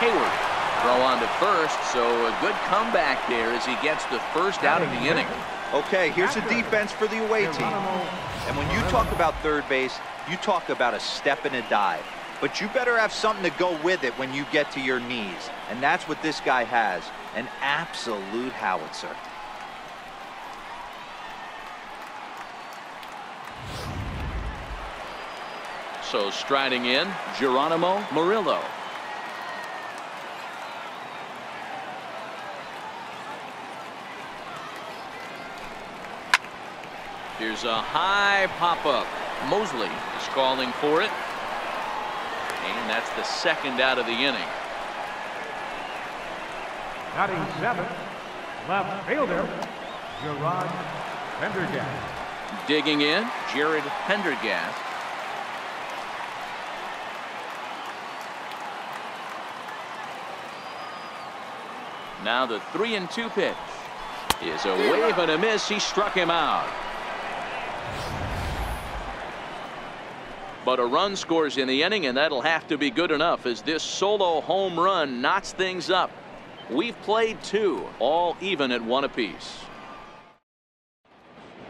Heyward. Throw on to first, so a good comeback there as he gets the first out of the inning. Okay, here's a defense for the away team. And when you talk about third base, you talk about a step and a dive. But you better have something to go with it when you get to your knees. And that's what this guy has, an absolute howitzer. So striding in, Geronimo Murillo. Here's a high pop-up. Mosley is calling for it. And that's the second out of the inning. Batting seven, left fielder, Gerard Pendergast. Digging in, Jared Pendergast. Now the three and two pitch is a wave and a miss. He struck him out. But a run scores in the inning, and that'll have to be good enough as this solo home run knots things up. We've played two, all even at one apiece.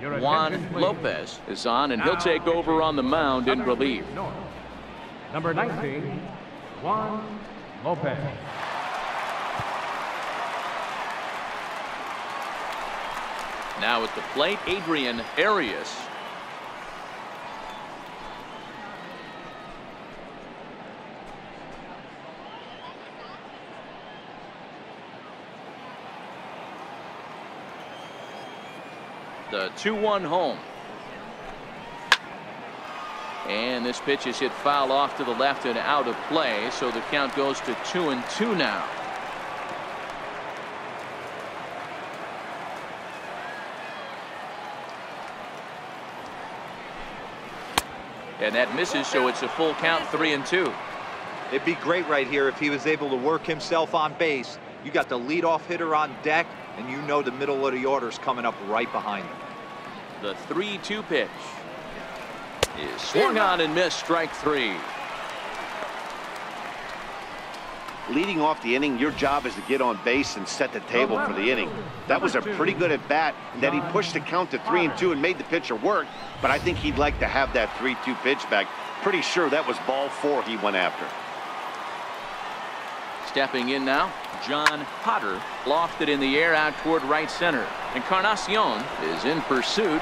Juan Lopez is on, and he'll take over on the mound in relief. Number 19, Juan Lopez. Now at the plate, Adrian Arias. The 2-1 home. And this pitch is hit foul off to the left and out of play, so the count goes to 2 and 2 now. And that misses, so it's a full count, three and two. It'd be great right here if he was able to work himself on base. You got the leadoff hitter on deck, and you know the middle of the order's coming up right behind him. The 3-2 pitch is swung on and missed, strike three. leading off the inning, your job is to get on base and set the table for the inning. That was a pretty good at bat that he pushed the count to three and two and made the pitcher work. But I think he'd like to have that 3-2 pitch back. Pretty sure that was ball four he went after. Stepping in now, John Potter lofted in the air out toward right center. Encarnacion is in pursuit,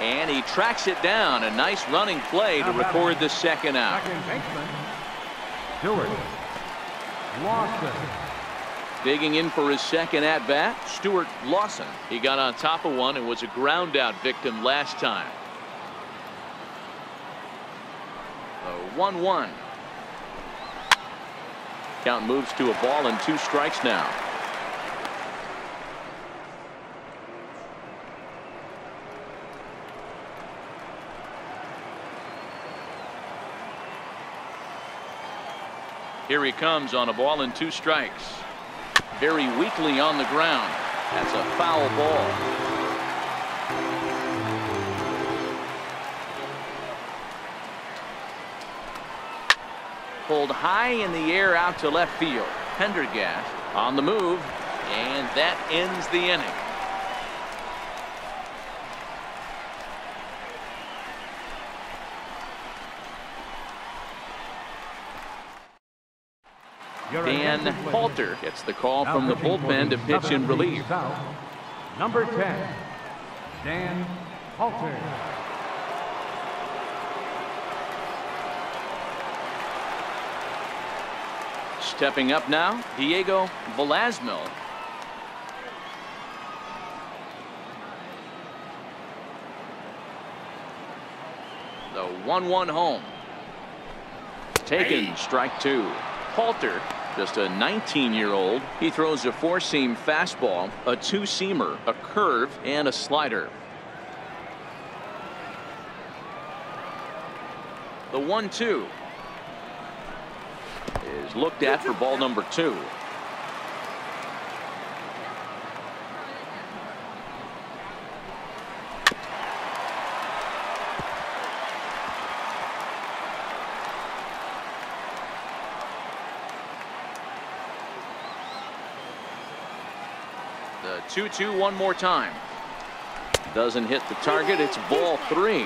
and he tracks it down. A nice running play to record the second out. Stewart Lawson. Digging in for his second at bat, Stuart Lawson. He got on top of one and was a ground out victim last time. A 1 1. Count moves to a ball and two strikes now. Here he comes on a ball and two strikes. Very weakly on the ground. That's a foul ball. Pulled high in the air out to left field. Pendergast on the move, and that ends the inning. Dan Halter gets the call from the bullpen to pitch in relief. Number 10, Dan Halter. Stepping up now, Diego Velasmil. The 1-1 home. Taken, strike two. Halter just a 19-year-old. He throws a four-seam fastball, a two-seamer, a curve, and a slider. The 1-2 is looked at for ball number two. The 2-2 one more time. Doesn't hit the target. It's ball three.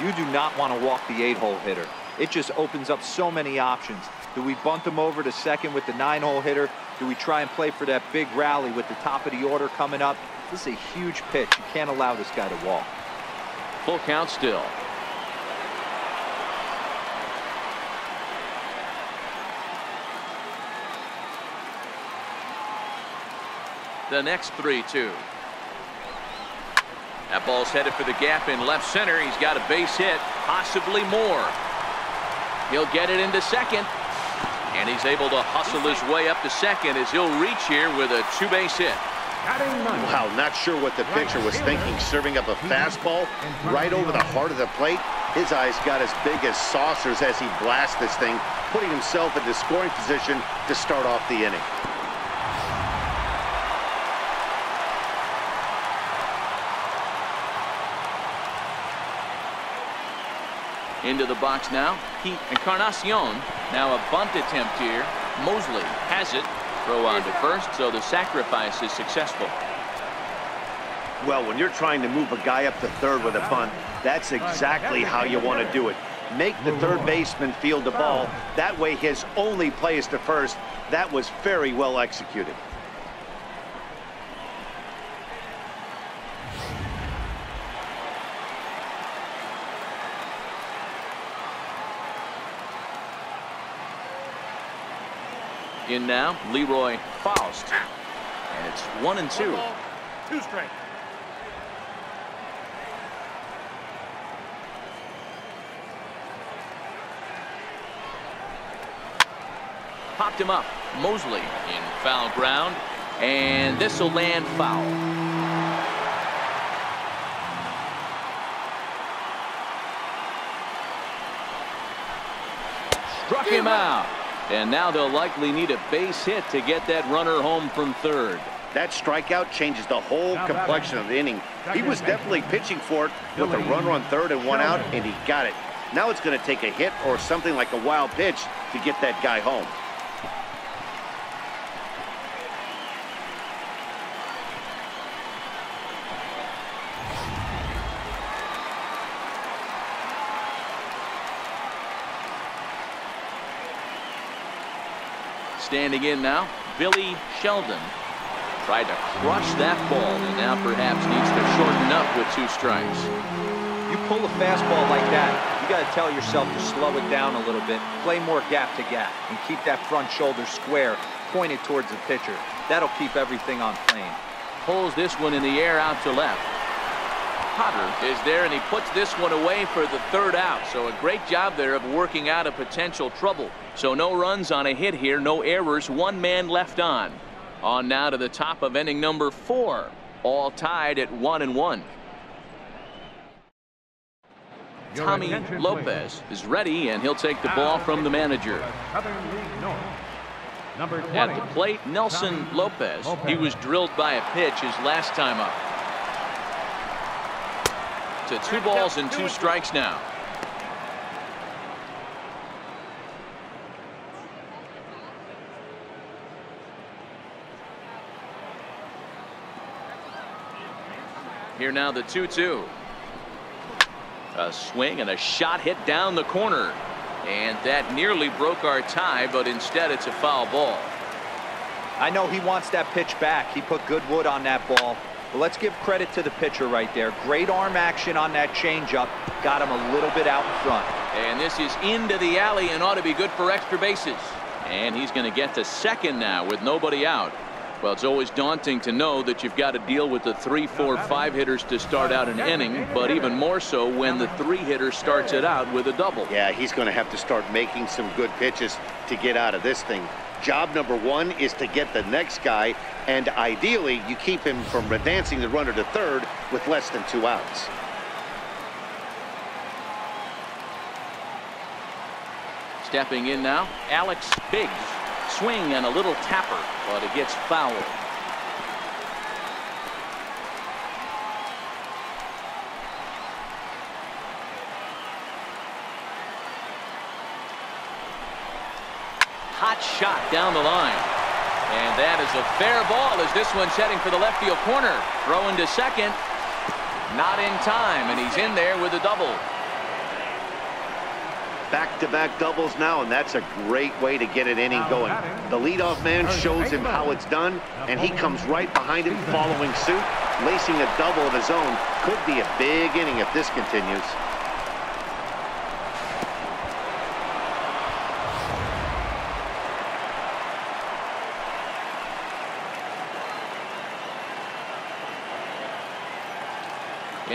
You do not want to walk the eight-hole hitter. It just opens up so many options. Do we bunt him over to second with the nine-hole hitter? Do we try and play for that big rally with the top of the order coming up? This is a huge pitch. You can't allow this guy to walk. Full count still. The next 3-2. That ball's headed for the gap in left center. He's got a base hit, possibly more. He'll get it into second. And he's able to hustle his way up to second as he'll reach here with a two-base hit. Wow, not sure what the pitcher was thinking, serving up a fastball right over the heart of the plate. His eyes got as big as saucers as he blasts this thing, putting himself into scoring position to start off the inning. Into the box now. He Encarnacion. Now a bunt attempt here. Mosley has it. Throw on to first, so the sacrifice is successful. Well, when you're trying to move a guy up to third with a bunt, that's exactly how you want to do it. Make the third baseman field the ball. That way his only play is to first. That was very well executed. In now, Leroy Faust. And it's one and two. Two straight. Popped him up. Mosley in foul ground. And this will land foul. Struck him out. And now they'll likely need a base hit to get that runner home from third. That strikeout changes the whole complexion of the inning. He was definitely pitching for it with a runner on third and one out, and he got it. Now it's going to take a hit or something like a wild pitch to get that guy home. Standing in now, Billy Sheldon. Tried to crush that ball and now perhaps needs to shorten up with two strikes. You pull a fastball like that, you got to tell yourself to slow it down a little bit, play more gap to gap, and keep that front shoulder square, pointed towards the pitcher. That'll keep everything on plane. Pulls this one in the air out to left. Potter is there and he puts this one away for the third out. So a great job there of working out a potential trouble. So no runs on a hit here, no errors, one man left on. On now to the top of inning number four. All tied at one and one. Tommy Lopez is ready and he'll take the ball from the manager. Southern League North. Number 20. At the plate, Nelson Lopez. He was drilled by a pitch his last time up. To two balls and two strikes now. Here now the 2-2. A swing and a shot hit down the corner. And that nearly broke our tie, but instead it's a foul ball. I know he wants that pitch back. He put good wood on that ball. But let's give credit to the pitcher right there. Great arm action on that changeup. Got him a little bit out in front. And this is into the alley and ought to be good for extra bases. And he's going to get to second now with nobody out. Well, it's always daunting to know that you've got to deal with the three, four, five hitters to start out an inning, but even more so when the three hitter starts it out with a double. Yeah, he's going to have to start making some good pitches to get out of this thing. Job number one is to get the next guy, and ideally, you keep him from advancing the runner to third with less than two outs. Stepping in now, Alex Biggs. Swing and a little tapper, but it gets fouled. Shot down the line. And that is a fair ball as this one's heading for the left field corner. Throw into second. Not in time, and he's in there with a double. Back-to-back -back doubles now, and that's a great way to get an inning going. The leadoff man shows him how it's done, and he comes right behind him following suit. Lacing a double of his own could be a big inning if this continues.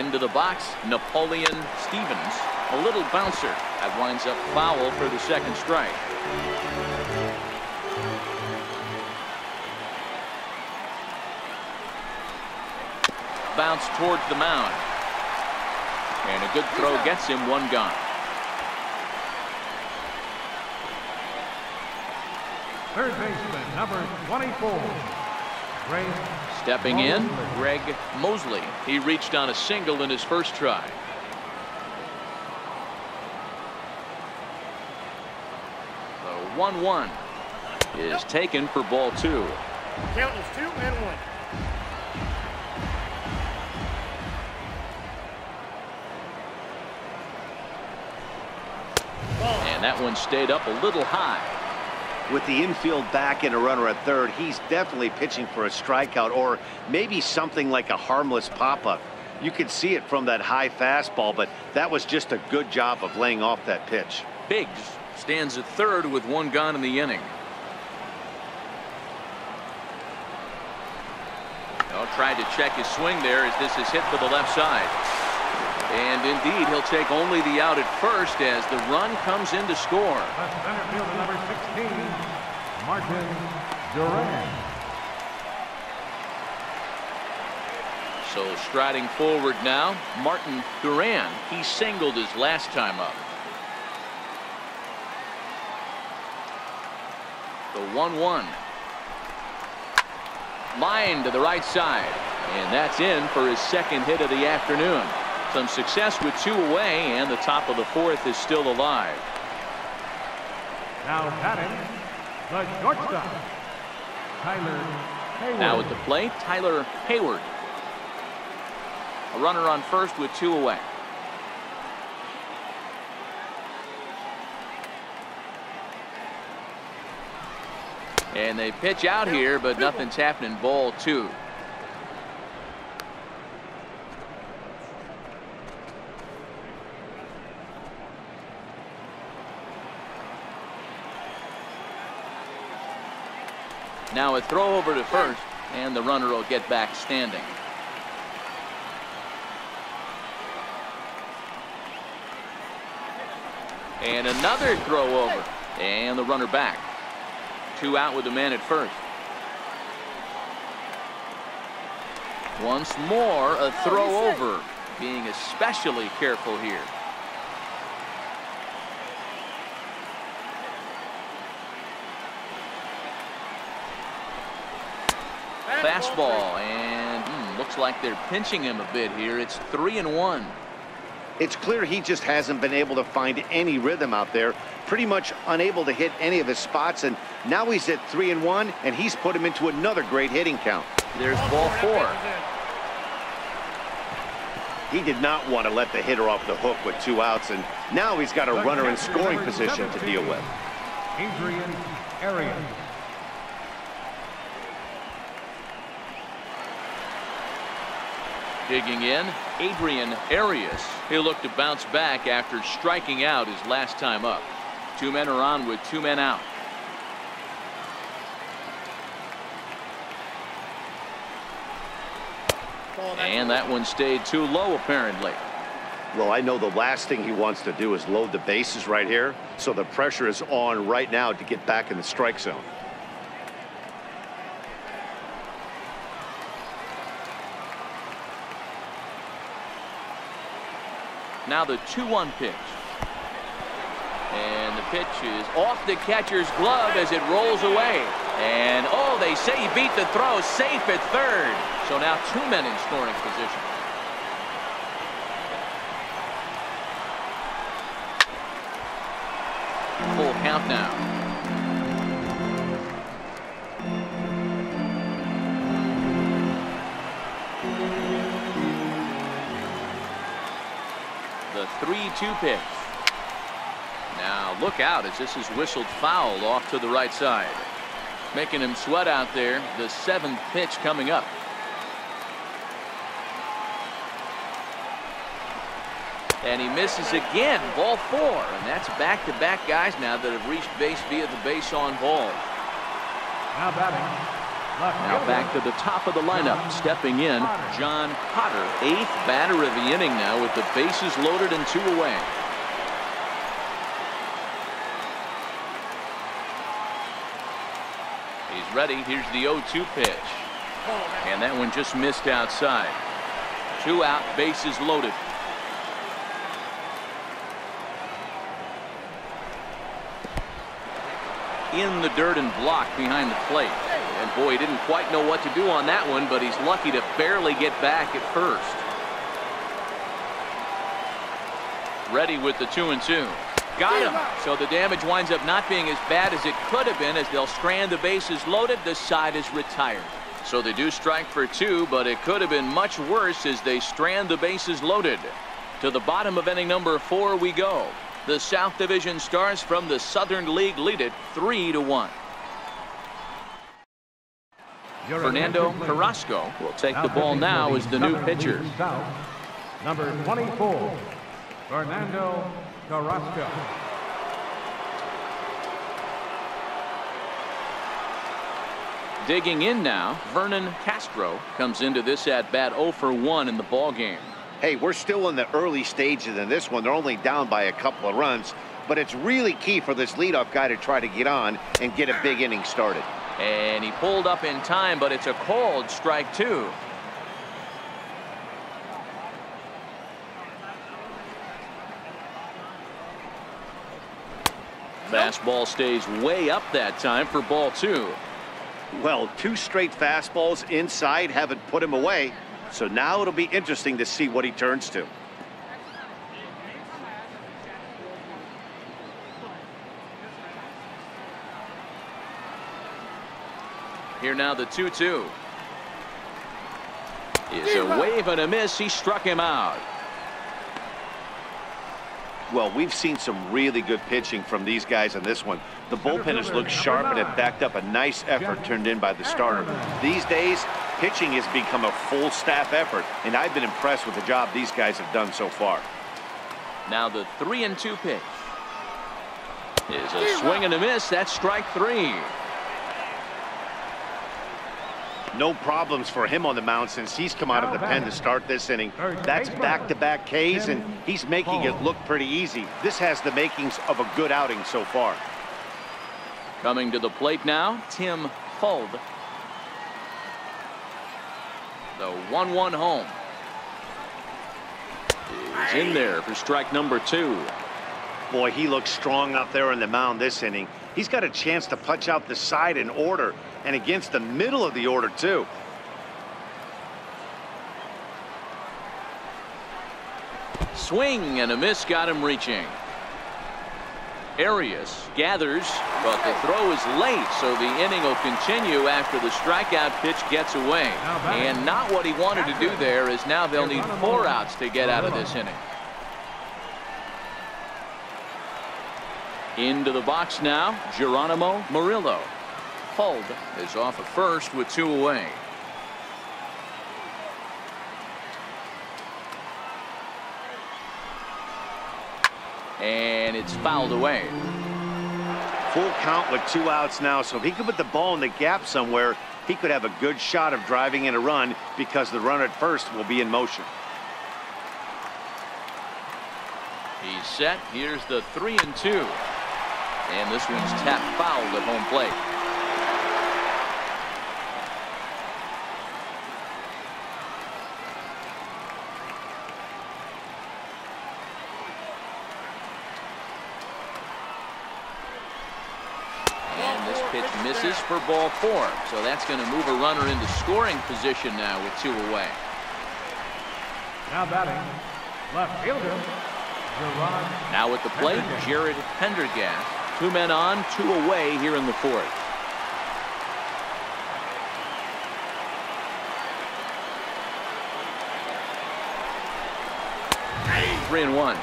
Into the box, Napoleon Stevens. A little bouncer. That winds up foul for the second strike. Bounce towards the mound. And a good throw gets him one gone. Third baseman, number 24. Greg Stepping in, Greg Mosley. He reached on a single in his first try. The 1-1 is taken for ball two. Count is two and one. And that one stayed up a little high. With the infield back and a runner at third, he's definitely pitching for a strikeout or maybe something like a harmless pop-up. You could see it from that high fastball, but that was just a good job of laying off that pitch. Biggs stands at third with one gone in the inning. Oh, tried to check his swing there as this is hit for the left side. And indeed, he'll take only the out at first as the run comes in to score. Center fielder, number 16, Martin Duran. So striding forward now, Martin Duran. He singled his last time up. The 1-1. Line to the right side. And that's in for his second hit of the afternoon. Some success with two away, and the top of the fourth is still alive. Now batting, the shortstop, Tyler Hayward. Now at the plate, Tyler Hayward. A runner on first with two away. And they pitch out here, but nothing's happening. Ball two. Now a throw over to first, and the runner will get back standing. And another throw over, and the runner back. Two out with the man at first. Once more, a throw over, being especially careful here. Fastball, and hmm, looks like they're pinching him a bit here. It's three and one. It's clear he just hasn't been able to find any rhythm out there. Pretty much unable to hit any of his spots, and now he's at three and one, and he's put him into another great hitting count. There's ball four. He did not want to let the hitter off the hook with two outs, and now he's got a runner in scoring position to deal with. Adrian Arias. Digging in, Adrian Arias. He'll look to bounce back after striking out his last time up. Two men are on with two men out. And that one stayed too low, apparently. Well, I know the last thing he wants to do is load the bases right here, so the pressure is on right now to get back in the strike zone. Now the 2-1 pitch. And the pitch is off the catcher's glove as it rolls away. And, oh, they say he beat the throw safe at third. So now two men in scoring position. Full count now. 3-2 pitch. Now look out as this is whistled foul off to the right side. Making him sweat out there. The seventh pitch coming up. And he misses again. Ball four. And that's back-to-back -back guys now that have reached base via the base on ball. Now batting. Now back to the top of the lineup. Stepping in, John Potter. Eighth batter of the inning now with the bases loaded and two away. He's ready. Here's the 0-2 pitch. And that one just missed outside. Two out, bases loaded. in the dirt and blocked behind the plate. And boy, he didn't quite know what to do on that one, but he's lucky to barely get back at first. Ready with the two and two. Got him. So the damage winds up not being as bad as it could have been as they'll strand the bases loaded. The side is retired. So they do strike for two, but it could have been much worse as they strand the bases loaded. To the bottom of inning number four we go. The South Division Stars from the Southern League lead it 3 to 1. Fernando Carrasco will take the ball now as the new pitcher. Number 24, Fernando Carrasco. Digging in now, Vernon Castro comes into this at bat 0 for 1 in the ball game. Hey, we're still in the early stages in this one. They're only down by a couple of runs, but it's really key for this leadoff guy to try to get on and get a big inning started. And he pulled up in time, but it's a cold strike two. Fastball stays way up that time for ball two. Well, two straight fastballs inside haven't put him away. So now it'll be interesting to see what he turns to. Here now the 2-2. Is a wave and a miss. He struck him out. Well, we've seen some really good pitching from these guys in this one. The bullpen has looked sharp and it backed up a nice effort turned in by the starter. These days, pitching has become a full staff effort, and I've been impressed with the job these guys have done so far. Now the three and two pitch is a swing and a miss. That's strike three. No problems for him on the mound since he's come out of the pen to start this inning. That's back-to-back -back Ks, and he's making it look pretty easy. This has the makings of a good outing so far. Coming to the plate now, Tim Fuld the 1-1 home. Is in there for strike number two. Boy, he looks strong up there on the mound this inning. He's got a chance to punch out the side in order and against the middle of the order, too. Swing and a miss got him reaching. Arias gathers, but the throw is late, so the inning will continue after the strikeout pitch gets away. And not what he wanted to do there is now they'll need four outs to get out of this inning. Into the box now, Geronimo Murillo. Fuld is off at first with two away. and it's fouled away. Full count with two outs now, so if he could put the ball in the gap somewhere, he could have a good shot of driving in a run because the runner at first will be in motion. He's set. Here's the three and two. And this one's tapped fouled at home plate. Misses for ball four. So that's going to move a runner into scoring position now with two away. Now batting, left fielder, Gerard. Now at the plate, Jared Pendergast. Two men on, two away here in the fourth. Three and one.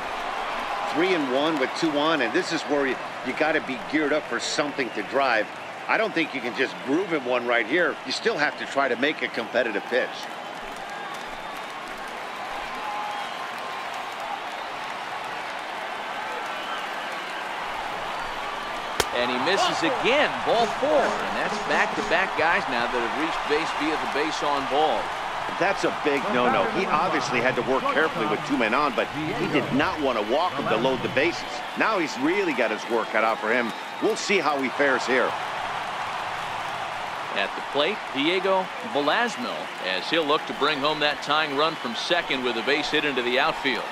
three and one with two on, and this is where you, you got to be geared up for something to drive. I don't think you can just groove him one right here. You still have to try to make a competitive pitch. And he misses again, ball four. And that's back-to-back -back guys now that have reached base via the base on ball. That's a big no-no. He obviously had to work carefully with two men on, but he did not want to walk him to load the bases. Now he's really got his work cut out for him. We'll see how he fares here. At the plate, Diego Velazquez, as he'll look to bring home that tying run from second with a base hit into the outfield.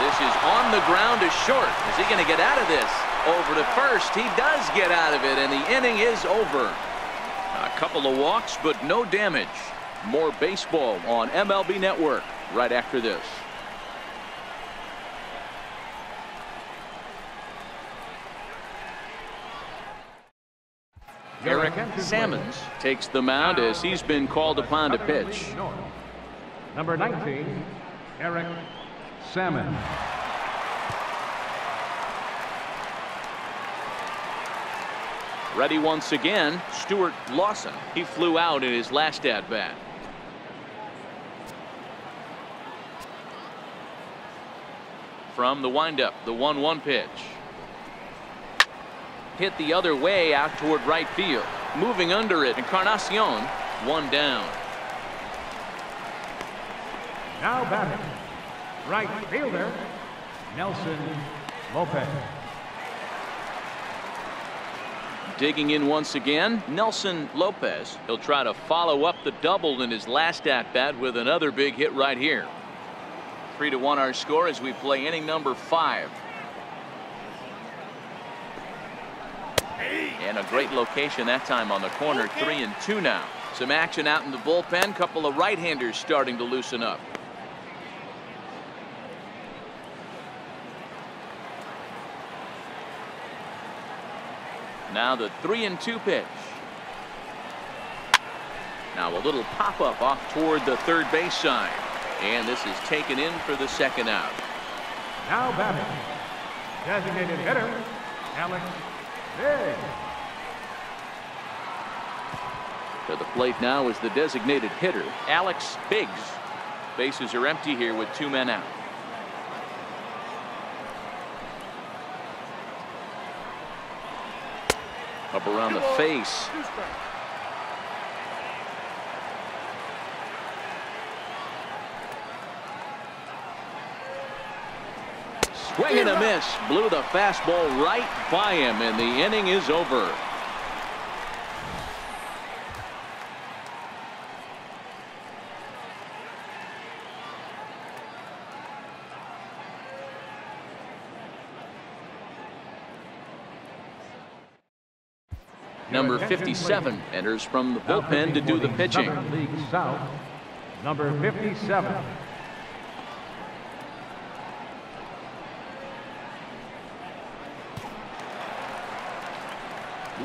This is on the ground to short. Is he going to get out of this? Over to first. He does get out of it, and the inning is over. A couple of walks, but no damage. More baseball on MLB Network right after this. Eric Sammons takes the mound as he's been called upon to pitch. Number 19, Eric Sammons. Ready once again, Stuart Lawson. He flew out in his last at bat. From the windup, the 1 1 pitch. Hit the other way out toward right field. Moving under it, Encarnacion, one down. Now batting, right fielder, Nelson Lopez. Digging in once again, Nelson Lopez. He'll try to follow up the double in his last at bat with another big hit right here. Three to one our score as we play inning number five. And a great location that time on the corner, three and two now. Some action out in the bullpen. Couple of right-handers starting to loosen up. Now the three and two pitch. Now a little pop up off toward the third base side. And this is taken in for the second out. Now batting, designated hitter, Alex To the plate now is the designated hitter, Alex Biggs. Bases are empty here with two men out. Up around the face. Swing and a miss. Blew the fastball right by him, and the inning is over. Number 57 enters from the bullpen to do the pitching. Number 57.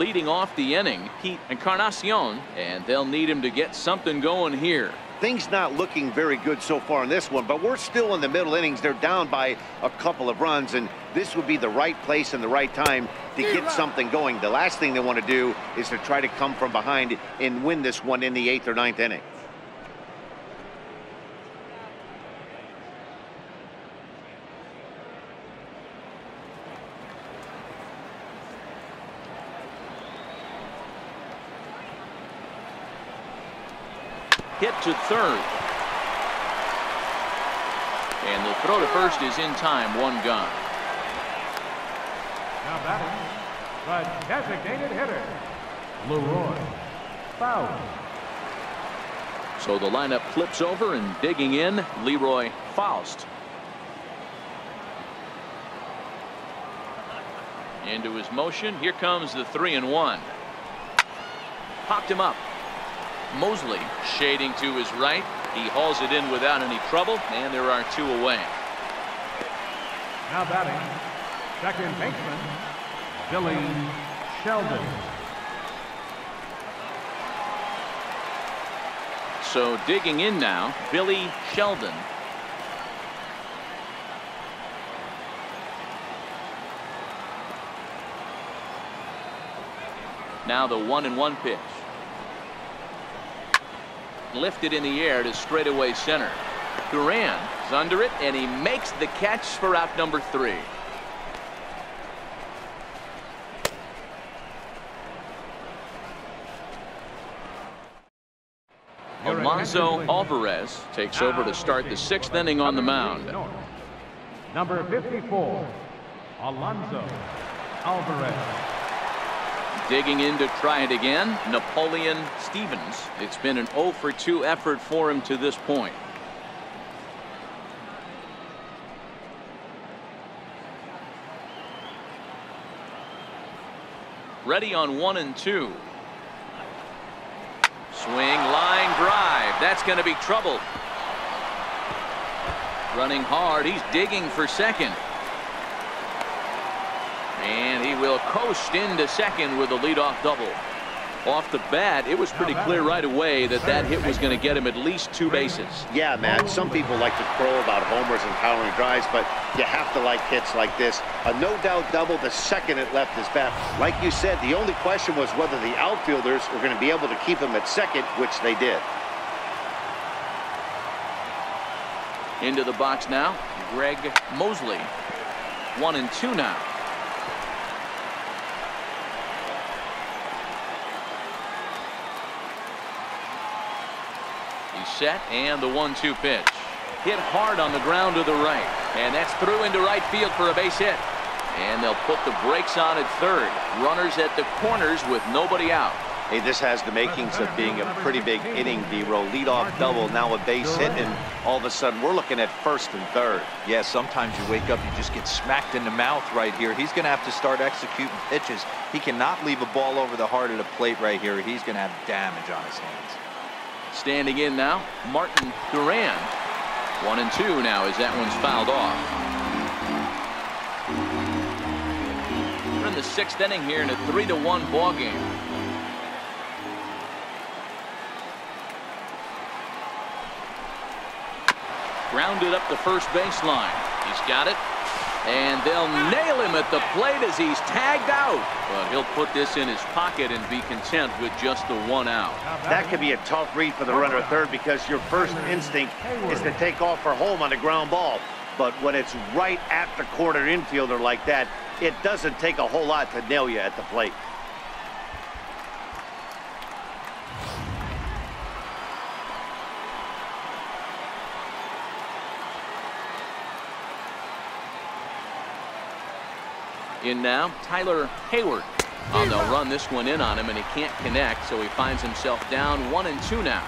Leading off the inning, Pete Encarnacion, and they'll need him to get something going here. Things not looking very good so far in this one, but we're still in the middle innings. They're down by a couple of runs, and this would be the right place and the right time to get something going. The last thing they want to do is to try to come from behind and win this one in the eighth or ninth inning. Hit to third. And the throw to first is in time, one gone. Now batting, the designated hitter, Leroy Faust. So the lineup flips over and digging in, Leroy Faust. Into his motion. Here comes the three and one. Popped him up. Mosley shading to his right. He hauls it in without any trouble, and there are two away. Now batting, second baseman, Billy Sheldon. So digging in now, Billy Sheldon. Now the one and one pitch. Lifted in the air to straightaway center. Duran is under it and he makes the catch for out number three. Alonso Alvarez takes over to start the sixth inning on the mound. Number 54, Alonso Alvarez. Digging in to try it again, Napoleon Stevens. It's been an 0 for 2 effort for him to this point. Ready on one and two. Swing, line drive. That's going to be trouble. Running hard. He's digging for second. And he will coast into second with a leadoff double. Off the bat, it was pretty clear right away that that hit was going to get him at least two bases. Yeah, Matt, some people like to crow about homers and powering drives, but you have to like hits like this. A no-doubt double the second it left his bat. Like you said, the only question was whether the outfielders were going to be able to keep him at second, which they did. Into the box now, Greg Mosley. One and two now. He's set and the one two pitch. Hit hard on the ground to the right. And that's through into right field for a base hit. And they'll put the brakes on at third. Runners at the corners with nobody out. Hey, this has the makings of being a pretty big inning, D-roll. Lead-off double, now a base hit, and all of a sudden we're looking at first and third. Yeah, sometimes you wake up, you just get smacked in the mouth right here. He's going to have to start executing pitches. He cannot leave a ball over the heart of the plate right here. He's going to have damage on his hands. Standing in now, Martin Duran. One and two now as that one's fouled off. We're in the sixth inning here in a three to one ball game. Grounded up the first baseline. He's got it. And they'll nail him at the plate as he's tagged out. But he'll put this in his pocket and be content with just the one out. That could be a tough read for the runner at third because your first instinct is to take off for home on a ground ball. But when it's right at the corner infielder like that, it doesn't take a whole lot to nail you at the plate. In now, Tyler Hayward. Oh, they'll run this one in on him, and he can't connect, so he finds himself down one and two now.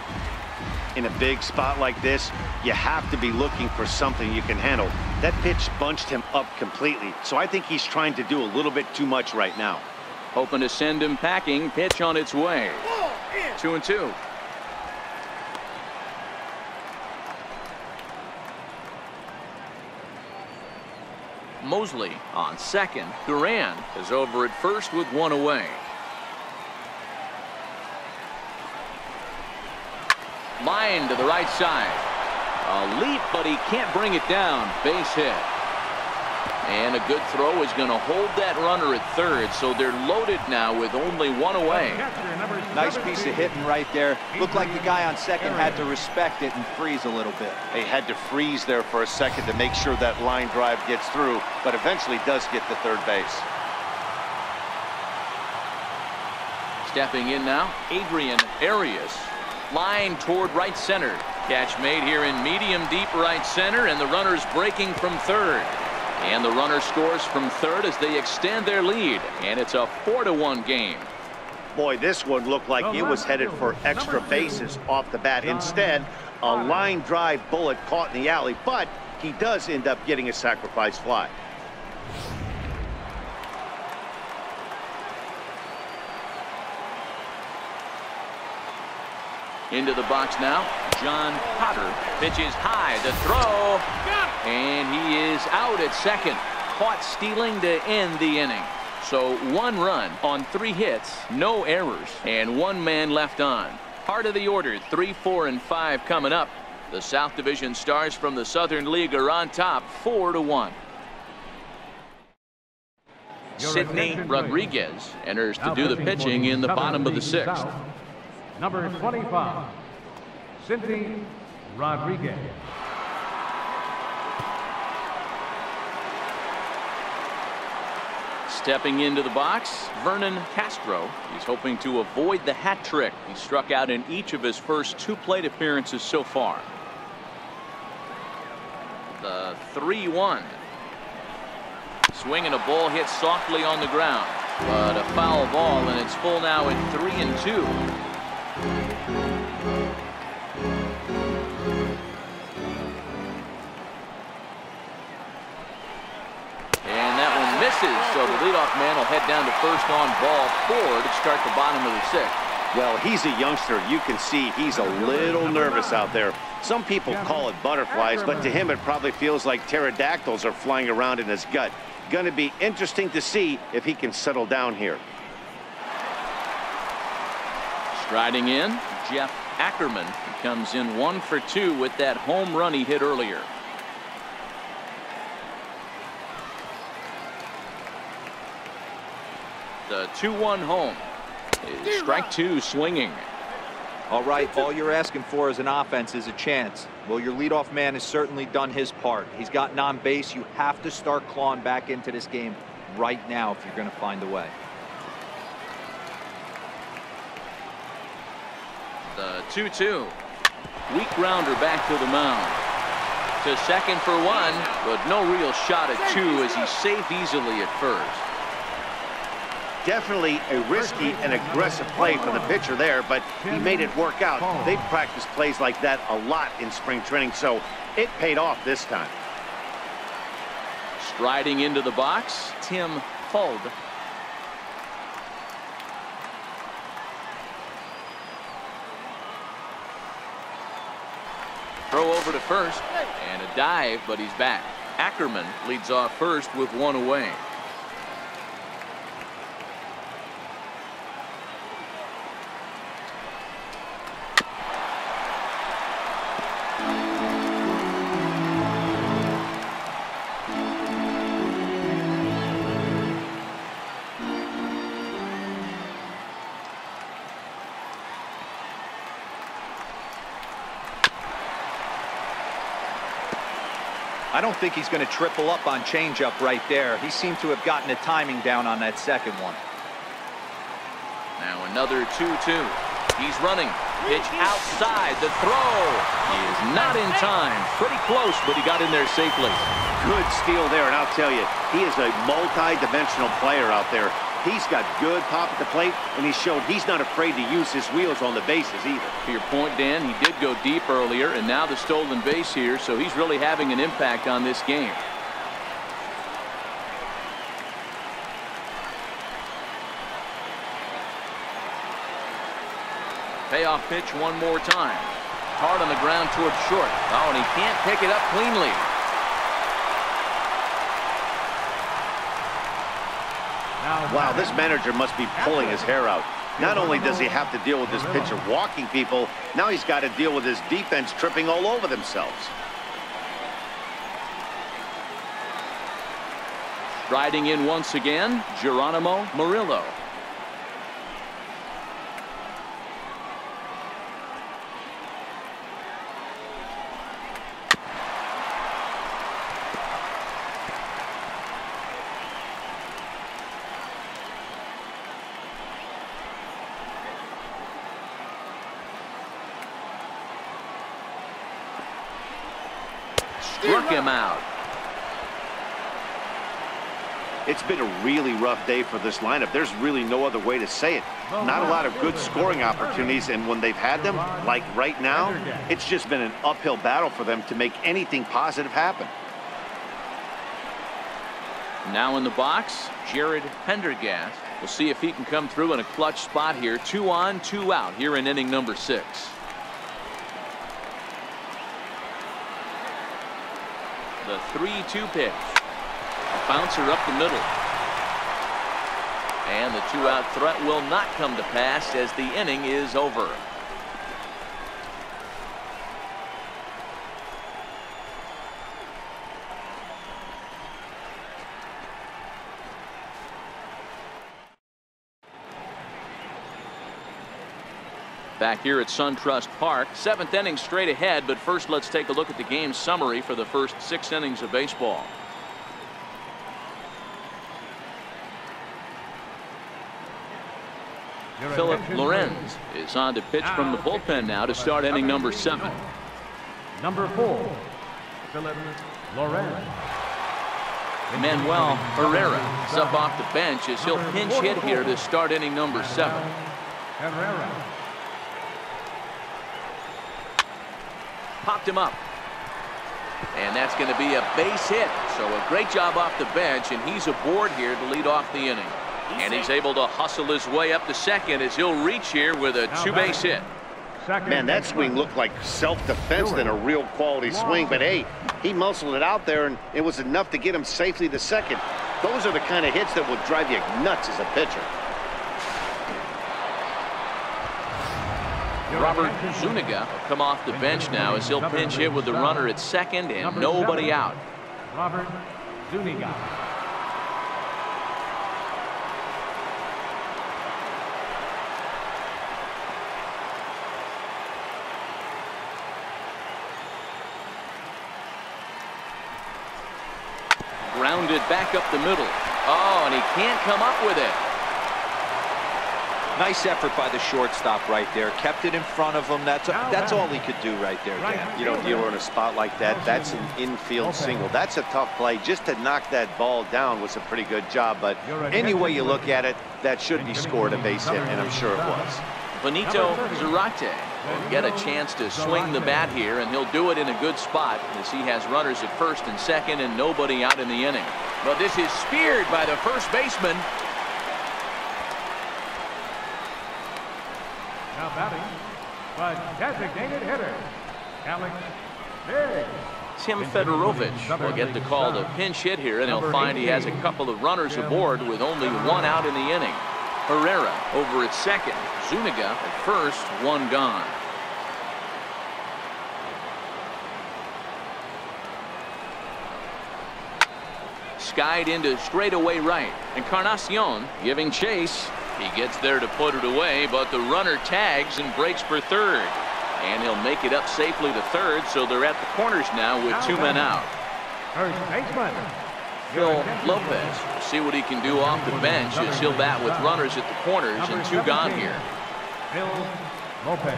In a big spot like this, you have to be looking for something you can handle. That pitch bunched him up completely, so I think he's trying to do a little bit too much right now. Hoping to send him packing. Pitch on its way. Two and two. Mosley on second. Duran is over at first with one away. Line to the right side. A leap, but he can't bring it down. Base hit. And a good throw is going to hold that runner at third, so they're loaded now with only one away. Nice piece of hitting right there. Looked like the guy on second had to respect it and freeze a little bit. They had to freeze there for a second to make sure that line drive gets through, but eventually does get to third base. Stepping in now, Adrian Arias. Line toward right center. Catch made here in medium deep right center, and the runner's breaking from third. And the runner scores from third as they extend their lead. And it's a 4 to one game. Boy, this one looked like it was headed for extra bases off the bat. Instead, a line drive bullet caught in the alley, but he does end up getting a sacrifice fly. Into the box now. John Potter pitches high. The throw. And he is out at second. Caught stealing to end the inning. So one run on three hits, no errors, and one man left on. Heart of the order, three, four, and five coming up. The South Division stars from the Southern League are on top, four to one. Sidney Rodriguez enters to do the pitching in the bottom of the sixth. Number 25, Sidney Rodriguez. Stepping into the box, Vernon Castro. He's hoping to avoid the hat trick. He struck out in each of his first two plate appearances so far. The 3-1. Swinging a ball hit softly on the ground. But a foul ball, and it's full now at 3 and 2. The leadoff man will head down to first on ball four to start the bottom of the sixth. Well, he's a youngster. You can see he's a little nervous out there. Some people call it butterflies, but to him it probably feels like pterodactyls are flying around in his gut. Going to be interesting to see if he can settle down here. Striding in, Jeff Ackerman comes in one for two with that home run he hit earlier. The 2-1 home strike two swinging. All right, all you're asking for as an offense is a chance. Well, your leadoff man has certainly done his part. He's gotten on base. You have to start clawing back into this game right now if you're going to find a way. The 2-2. Weak grounder back to the mound. To second for one, but no real shot at two as he's safe easily at first. Definitely a risky and aggressive play from the pitcher there, but he made it work out. They've practiced plays like that a lot in spring training, so it paid off this time. Striding into the box, Tim Fuld. Throw over to first and a dive, but he's back. Ackerman leads off first with one away. Don't think he's going to triple up on changeup right there. He seemed to have gotten the timing down on that second one. Now another 2-2. He's running. Pitch outside. The throw. He is not in time. Pretty close, but he got in there safely. Good steal there, and I'll tell you, he is a multi-dimensional player out there. He's got good pop at the plate, and he showed he's not afraid to use his wheels on the bases either. To your point, Dan, he did go deep earlier, and now the stolen base here, so he's really having an impact on this game. Payoff pitch one more time. Hard on the ground towards short. Oh, and he can't pick it up cleanly. Wow, this manager must be pulling his hair out. Not only does he have to deal with this pitcher walking people, now he's got to deal with his defense tripping all over themselves. Riding in once again, Geronimo Murillo. Struck him out. It's been a really rough day for this lineup. There's really no other way to say it. Not a lot of good scoring opportunities, and when they've had them, like right now, it's just been an uphill battle for them to make anything positive happen. Now in the box, Jared Pendergast. We'll see if he can come through in a clutch spot here. Two on, two out here in inning number six. The 3-2 pitch. Bouncer up the middle. And the two-out threat will not come to pass as the inning is over. Back here at SunTrust Park, seventh inning straight ahead, but first let's take a look at the game summary for the first six innings of baseball. Philip Lorenz is on to pitch from the bullpen now to start inning number seven. Number four, Philip Lorenz. Manuel Herrera is up off the bench as he'll pinch hit here to start inning number seven. Herrera. Popped him up. And that's going to be a base hit. So a great job off the bench, and he's aboard here to lead off the inning. And he's able to hustle his way up to second as he'll reach here with a two-base hit. Man, that swing looked like self-defense than a real quality swing. But hey, he muscled it out there, and it was enough to get him safely to second. Those are the kind of hits that will drive you nuts as a pitcher. Robert Zuniga will come off the bench now as he'll pinch hit with the runner at second and nobody out. Robert Zuniga. Grounded back up the middle. Oh, and he can't come up with it. Nice effort by the shortstop right there. Kept it in front of him. That's that's all he could do right there, Dan. You know, dealer in a spot like that, that's an infield single. That's a tough play. Just to knock that ball down was a pretty good job. But any way you look at it, that should be scored a base hit, and I'm sure it was. Benito Zarate will get a chance to swing the bat here, and he'll do it in a good spot as he has runners at first and second and nobody out in the inning. But this is speared by the first baseman. Now batting, the designated hitter, Alex Biggs. Tim Fedorovich will get the call to pinch hit here, and he'll find he has a couple of runners aboard with only one out in the inning. Herrera over at second. Zuniga at first, one gone. Skied into straightaway right. Encarnacion giving chase. He gets there to put it away, but the runner tags and breaks for third. And he'll make it up safely to third, so they're at the corners now with two men out. First baseman. Phil Lopez see what he can do off the bench as he'll bat with runners at the corners and two gone here. Phil Lopez.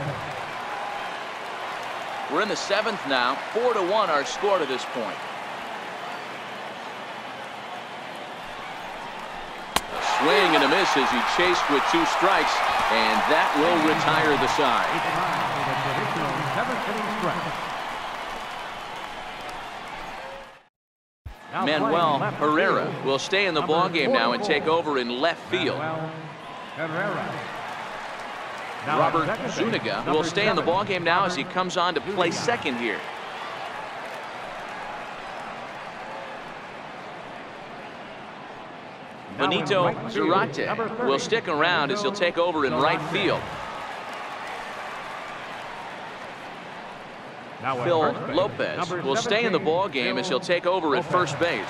We're in the seventh now. Four to one our score to this point. A swing and a miss as he chased with two strikes, and that will retire the side. Eight nine for the traditional seventh inning stretch. Now Manuel Herrera will stay in the ball game now and take over in left field. Manuel Herrera. Now at Robert Zuniga will stay in the ball game now as he comes on to play second here. Benito right field, Zarate number 30, will stick around as he'll take over in right field. Now at Phil Lopez will stay in the 17, ball game as he'll take over at first base.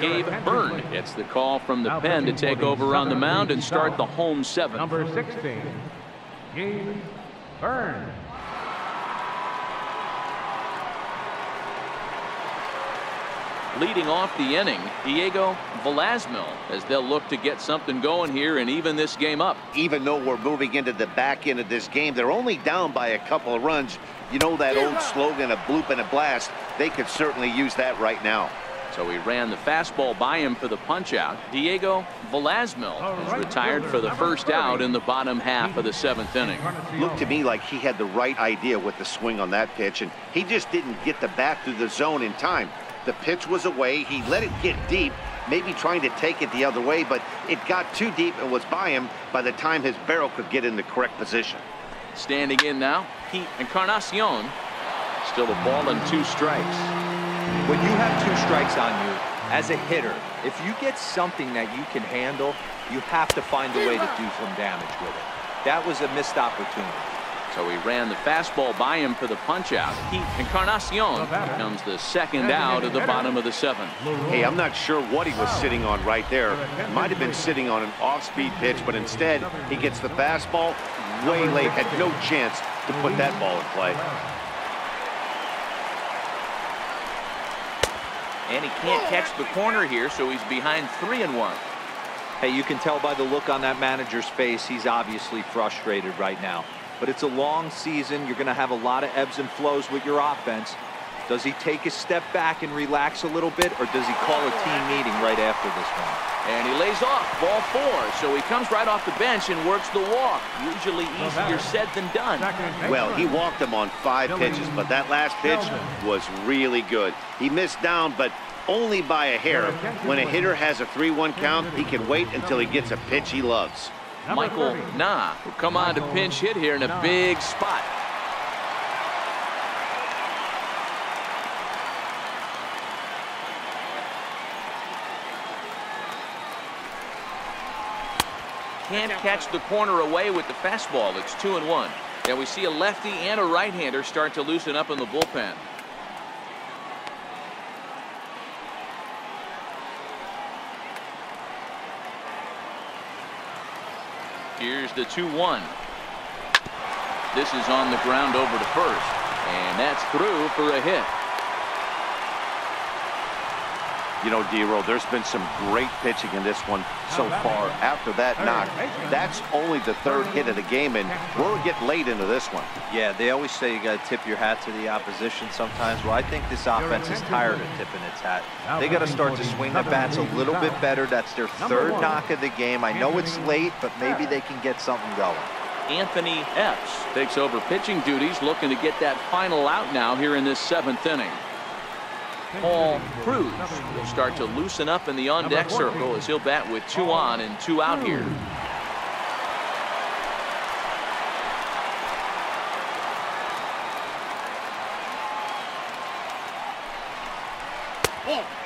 Gabe Byrne gets the call from the pen to take over on the mound and start the home seventh. Number 16, Gabe Byrne. Leading off the inning, Diego Velasmil as they'll look to get something going here and even this game up. Even though we're moving into the back end of this game, they're only down by a couple of runs. You know that old slogan, a bloop and a blast. They could certainly use that right now. So he ran the fastball by him for the punchout. Diego Velasmil is retired for the first out in the bottom half of the seventh inning. Looked to me like he had the right idea with the swing on that pitch, and he just didn't get the bat through the zone in time. The pitch was away. He let it get deep, maybe trying to take it the other way, but it got too deep and was by him by the time his barrel could get in the correct position. Standing in now, Pete Encarnacion. Still a ball and two strikes. When you have two strikes on you, as a hitter, if you get something that you can handle, you have to find a way to do some damage with it. That was a missed opportunity. So he ran the fastball by him for the punch-out. Encarnacion comes the second out of the bottom of the seventh. Hey, I'm not sure what he was sitting on right there. Might have been sitting on an off-speed pitch, but instead he gets the fastball way late. Had no chance to put that ball in play. And he can't catch the corner here, so he's behind three and one. Hey, you can tell by the look on that manager's face, he's obviously frustrated right now. But it's a long season. You're going to have a lot of ebbs and flows with your offense. Does he take a step back and relax a little bit, or does he call a team meeting right after this one? And he lays off ball four, so he comes right off the bench and works the walk. Usually easier said than done. Well, he walked him on five pitches, but that last pitch was really good. He missed down, but only by a hair. When a hitter has a 3-1 count, he can wait until he gets a pitch he loves. Michael Nah will come on to pinch hit here in a big spot. Can't catch the corner away with the fastball. It's two and one. And we see a lefty and a right-hander start to loosen up in the bullpen. Here's the 2-1. This is on the ground over to first. And that's through for a hit. You know, D-Roll, there's been some great pitching in this one so far. After that knock, that's only the third hit of the game, and we're getting late into this one. Yeah, they always say you got to tip your hat to the opposition sometimes. Well, I think this offense is tired of tipping its hat. They got to start to swing the bats a little bit better. That's their third knock of the game. I know it's late, but maybe they can get something going. Anthony Epps takes over pitching duties, looking to get that final out now here in this seventh inning. Paul Cruz will start to loosen up in the on-deck circle as he'll bat with two on and two out here.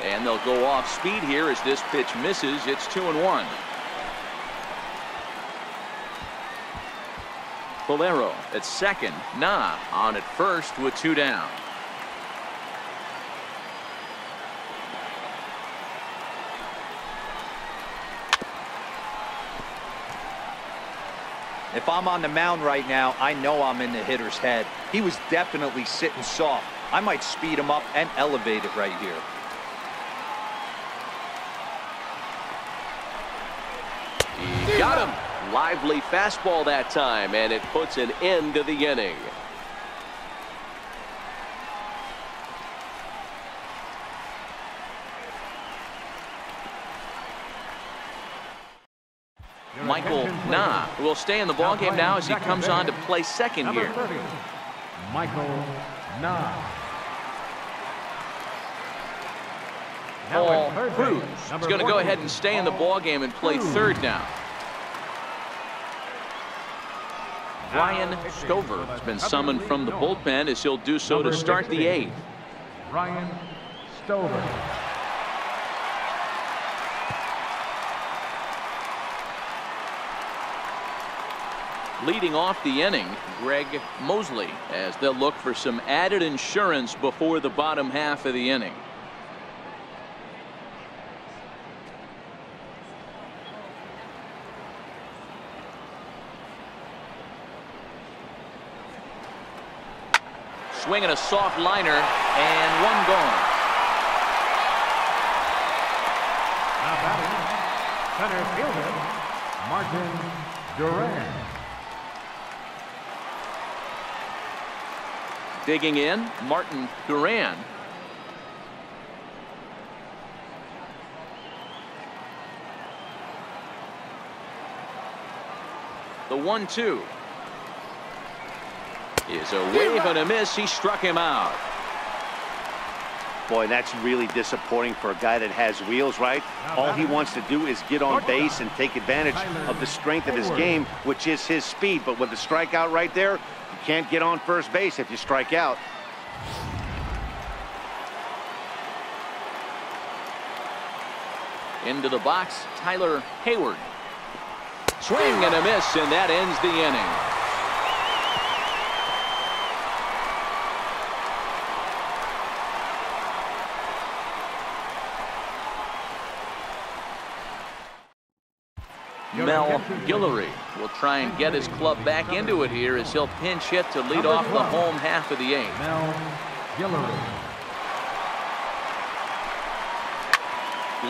And they'll go off speed here as this pitch misses. It's two and one. Bolero at second. Nah on at first with two down. If I'm on the mound right now, I know I'm in the hitter's head. He was definitely sitting soft. I might speed him up and elevate it right here. He got him. Lively fastball that time, and it puts an end to the inning. Nah will stay in the ballgame now as he comes on to play second here. Michael Nah. Paul Cruz is going to go ahead and stay in the ballgame and play third now. Ryan Stover has been summoned from the bullpen as he'll do so to start the eighth. Ryan Stover. Leading off the inning, Greg Mosley, as they'll look for some added insurance before the bottom half of the inning. Swinging a soft liner and one gone. Now center fielder, Martin Duran. Digging in, Martin Duran. The one-two is a wave and a miss. He struck him out. Boy, that's really disappointing for a guy that has wheels, right? All he wants to do is get on base and take advantage of the strength of his game, which is his speed. But with the strikeout right there, you can't get on first base if you strike out. Into the box, Tyler Hayward. Swing and a miss, and that ends the inning. Mel Guillory will try and get his club back into it here as he'll pinch hit to lead off the home half of the eighth. Mel Guillory.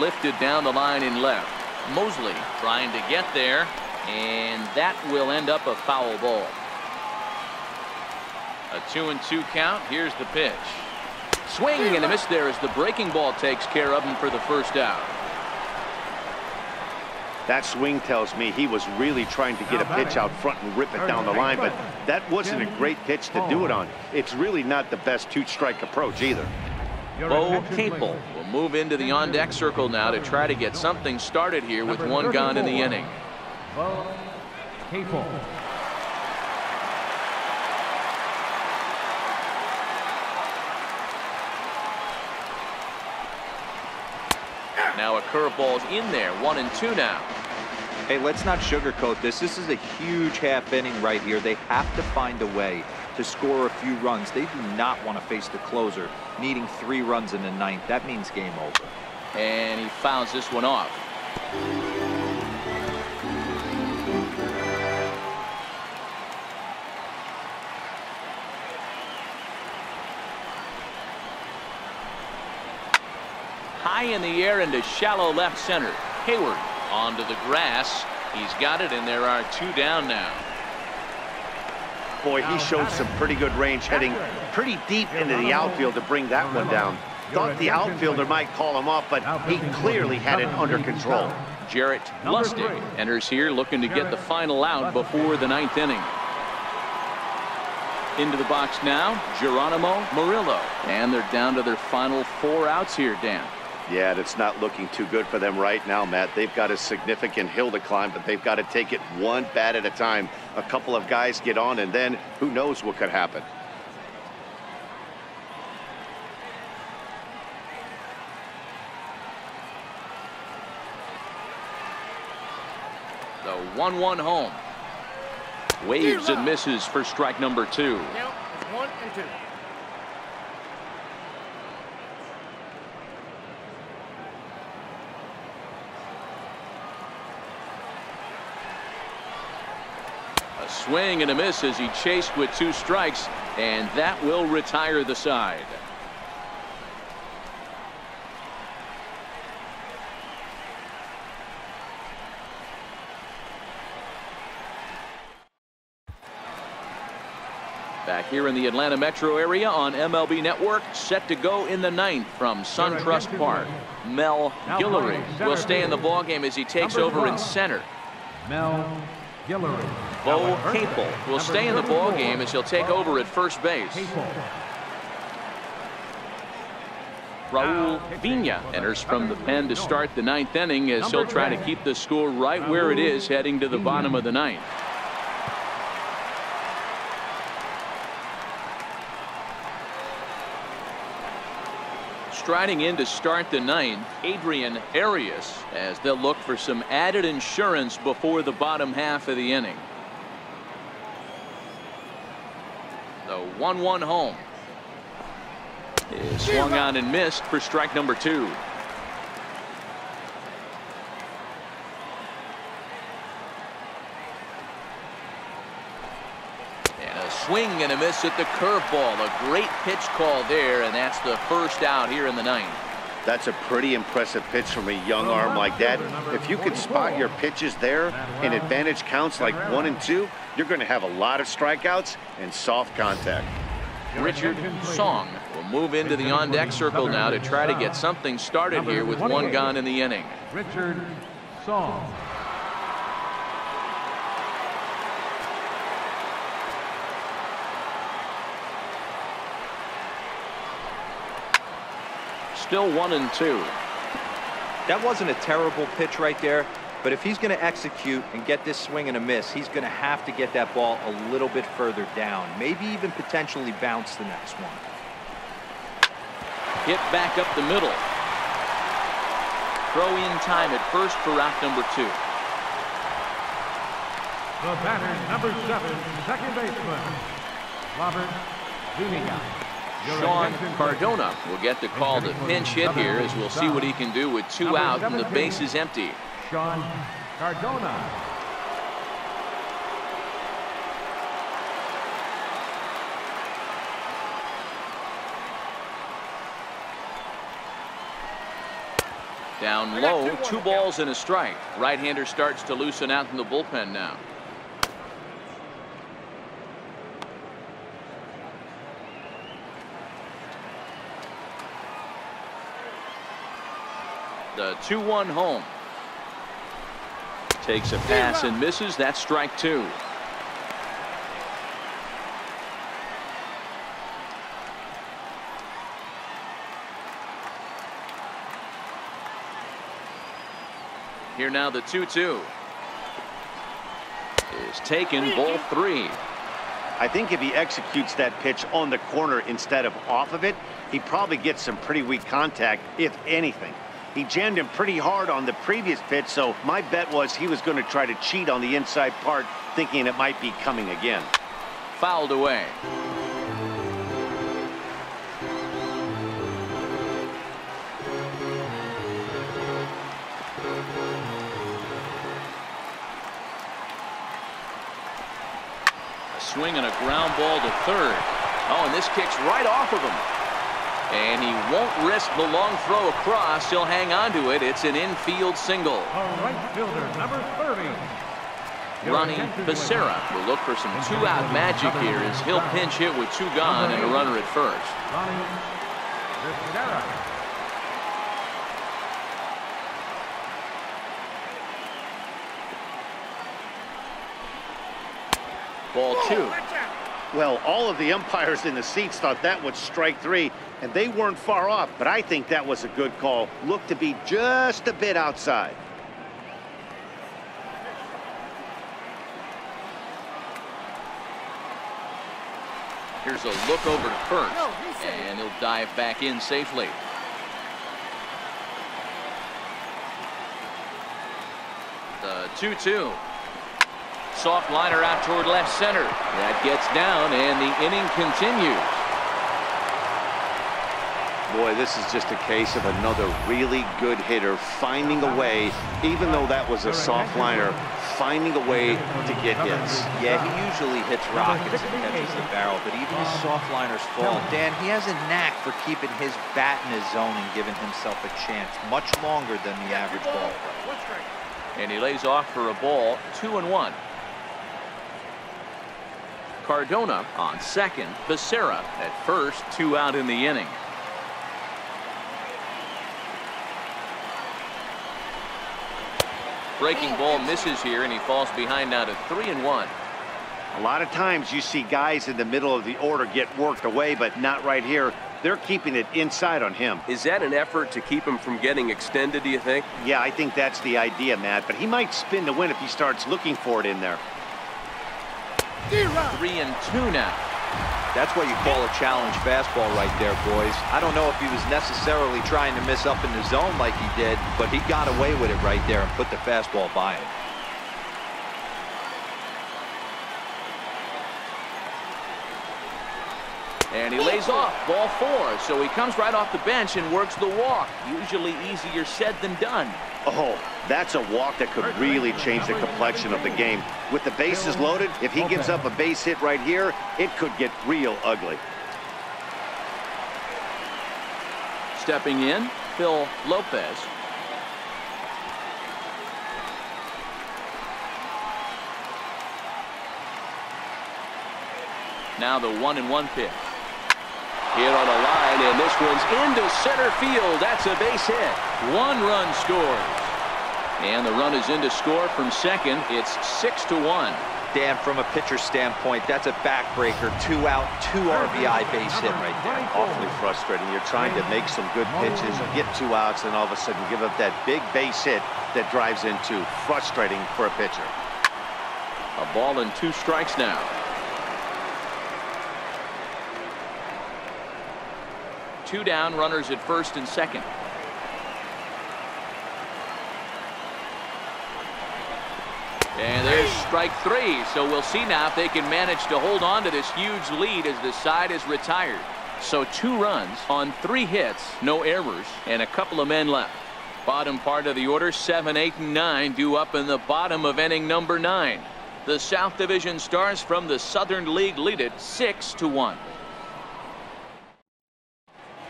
Lifted down the line in left. Mosley trying to get there, and that will end up a foul ball. A two and two count. Here's the pitch. Swing and a miss there as the breaking ball takes care of him for the first out. That swing tells me he was really trying to get a pitch out front and rip it down the line, but that wasn't a great pitch to do it on. It's really not the best two-strike approach either. Bo Capel will move into the on-deck circle now to try to get something started here with one gone in the inning. Bo Capel. Now a curveball's in there, one and two now. Hey, let's not sugarcoat this. This is a huge half inning right here. They have to find a way to score a few runs. They do not want to face the closer, needing three runs in the ninth. That means game over. And he fouls this one off. High in the air into shallow left center. Hayward onto the grass. He's got it, and there are two down now. Boy, he showed some pretty good range heading pretty deep into the outfield to bring that one down. Thought the outfielder might call him off, but he clearly had it under control. Jarrett Lustig enters here looking to get the final out before the ninth inning. Into the box now, Geronimo Murillo. And they're down to their final four outs here, Dan. Yeah, it's not looking too good for them right now, Matt. They've got a significant hill to climb, but they've got to take it one bat at a time. A couple of guys get on, and then who knows what could happen. The 1-1 home. Waves and misses for strike number two. Now, one and two. Swing and a miss as he chased with two strikes, and that will retire the side. Back here in the Atlanta metro area on MLB Network, set to go in the ninth from SunTrust Park. Mel Guillory will stay in the ballgame as he takes over in center. Mel Guillory. Bo Capel will stay in the ball game as he'll take over at first base. Raul Vina enters from the pen to start the ninth inning as he'll try to keep the score right where it is heading to the bottom of the ninth. Striding in to start the ninth, Adrian Arias, as they'll look for some added insurance before the bottom half of the inning. The 1-1 home is swung on and missed for strike number two. And a swing and a miss at the curveball. A great pitch call there, and that's the first out here in the ninth. That's a pretty impressive pitch from a young arm like that. If you can spot your pitches there in advantage counts like one and two, you're going to have a lot of strikeouts and soft contact. Richard Song will move into the on-deck circle now to try to get something started here with one gone in the inning. Richard Song. Still one and two. That wasn't a terrible pitch right there, but if he's going to execute and get this swing and a miss, he's going to have to get that ball a little bit further down, maybe even potentially bounce the next one. Hit back up the middle. Throw in time at first for out number two. The batter, number seven, second baseman, Robert Zuniga. Sean. Cardona will get the call to pinch hit here as we'll see what he can do with two out and the base is empty. Sean Cardona. Down low, two balls and a strike. Right-hander starts to loosen out in the bullpen now. The 2-1 home. Takes a pass and misses. That's strike two. Here now the 2-2 is taken ball three. I think if he executes that pitch on the corner instead of off of it, he probably gets some pretty weak contact, if anything. He jammed him pretty hard on the previous pitch, so my bet was he was going to try to cheat on the inside part, thinking it might be coming again. Fouled away. A swing and a ground ball to third. Oh, and this kicks right off of him. And he won't risk the long throw across. He'll hang on to it. It's an infield single. A right fielder, number 30. Ronnie Becerra will look for some two-out magic here as he'll pinch hit with two gone and a runner at first. Ball two. Well, all of the umpires in the seats thought that was strike three, and they weren't far off, but I think that was a good call. Looked to be just a bit outside. Here's a look over to first. And he'll dive back in safely. The 2-2. Soft liner out toward left center. That gets down, and the inning continues. Boy, this is just a case of another really good hitter finding a way, even though that was a soft liner, finding a way to get hits. Yeah, he usually hits rockets and catches the barrel, but even his soft liners fall. Dan, he has a knack for keeping his bat in his zone and giving himself a chance much longer than the average ball. And he lays off for a ball, two and one. Cardona on second. Becerra at first, two out in the inning. Breaking ball misses here, and he falls behind now to three and one. A lot of times you see guys in the middle of the order get worked away, but not right here. They're keeping it inside on him. Is that an effort to keep him from getting extended, do you think? Yeah, I think that's the idea, Matt, but he might spin to win if he starts looking for it in there. Three and two now. That's what you call a challenge fastball right there, boys. I don't know if he was necessarily trying to miss up in the zone like he did, but he got away with it right there and put the fastball by him. And he lays off ball four. So he comes right off the bench and works the walk. Usually easier said than done. Oh, that's a walk that could really change the complexion of the game. With the bases loaded, if he gives up a base hit right here, it could get real ugly. Stepping in, Phil Lopez. Now the one and one pitch. Hit on the line, and this one's into center field. That's a base hit. One run scores. And the run is in to score from second. It's six to one. Dan, from a pitcher standpoint, that's a backbreaker. Two out, two RBI base hit right there. Awfully frustrating. You're trying to make some good pitches, get two outs, and all of a sudden give up that big base hit that drives into frustrating for a pitcher. A ball and two strikes now. Two down, runners at first and second. And there's strike three. So we'll see now if they can manage to hold on to this huge lead as the side is retired. So two runs on three hits, no errors, and a couple of men left. Bottom part of the order, 7, 8, and 9 due up in the bottom of inning number 9. The South Division Stars from the Southern League lead it 6 to 1.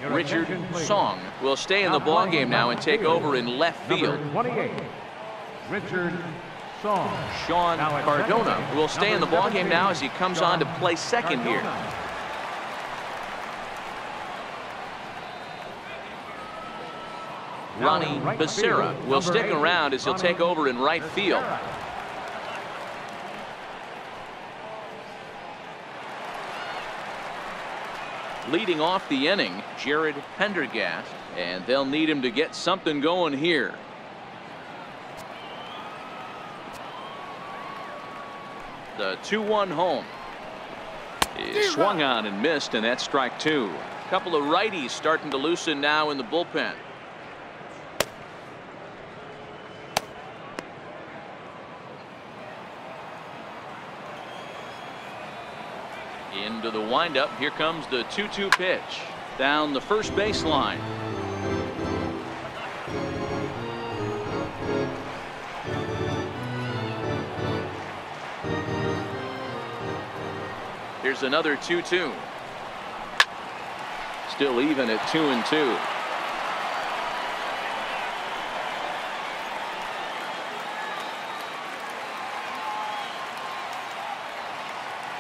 Richard. Song will stay in the ball game now and take over in left field. Richard Song. Sean Cardona will stay in the ball game now as he comes on to play second here. Ronnie Becerra will stick around as he'll take over in right field. Leading off the inning, Jared Pendergast, and they'll need him to get something going here. The 2-1 home is swung on and missed, and that's strike two. A couple of righties starting to loosen now in the bullpen. Into the windup. Here comes the 2-2 pitch. Down the first baseline. Here's another 2-2. Still even at 2 and 2.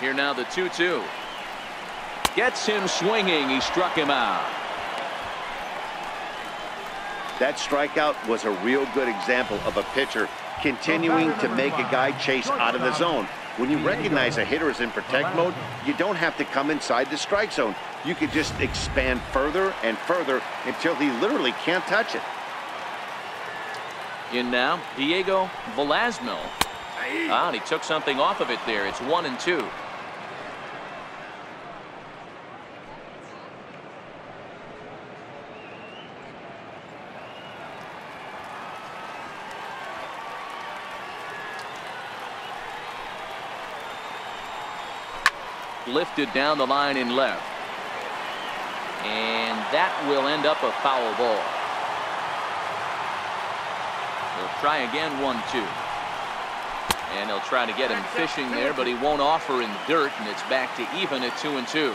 Here now the 2-2. Gets him swinging. He struck him out. That strikeout was a real good example of a pitcher continuing to make a guy chase out of the zone. When you recognize a hitter is in protect mode, you don't have to come inside the strike zone. You could just expand further and further until he literally can't touch it. In now, Diego Velasmil. Ah, and he took something off of it there. It's one and two. Lifted down the line in left. And that will end up a foul ball. They'll try again, one, two. And he'll try to get him fishing there, but he won't offer in dirt, and it's back to even at two and two.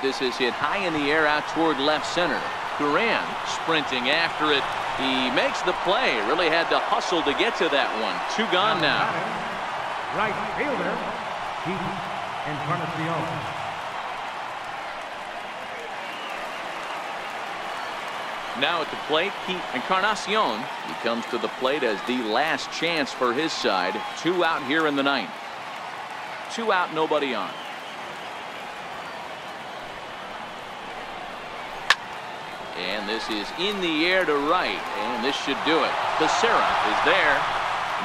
This is hit high in the air out toward left center. Duran sprinting after it. He makes the play. Really had to hustle to get to that one. Two gone now. Right fielder, Keith Encarnacion. Now at the plate, Pete Encarnacion. He comes to the plate as the last chance for his side. Two out here in the ninth. Two out, nobody on. And this is in the air to right, and this should do it. Becerra is there,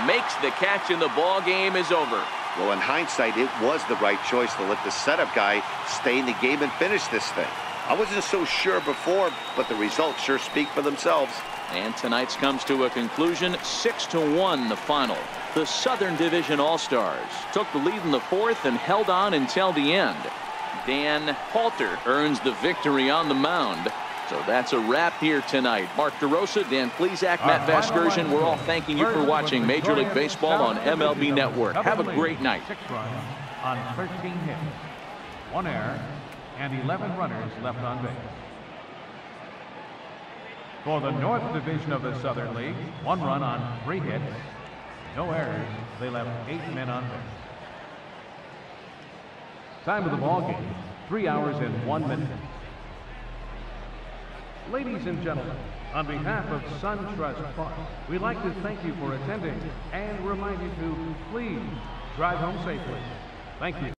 makes the catch, and the ball game is over. Well, in hindsight, it was the right choice to let the setup guy stay in the game and finish this thing. I wasn't so sure before, but the results sure speak for themselves. And tonight's comes to a conclusion, six to one, the final. The Southern Division All-Stars took the lead in the fourth and held on until the end. Dan Halter earns the victory on the mound. So that's a wrap here tonight. Mark DeRosa, Dan Plesac, Matt Vasgersian, we're all thanking you for watching Major League Baseball on MLB Network. Have a great night. Six runs on 13 hits, one error, and 11 runners left on base. For the North Division of the Southern League, one run on three hits, no errors. They left eight men on base. Time of the ball game, three hours and one minute. Ladies and gentlemen, on behalf of SunTrust Park, we'd like to thank you for attending and remind you to please drive home safely. Thank you.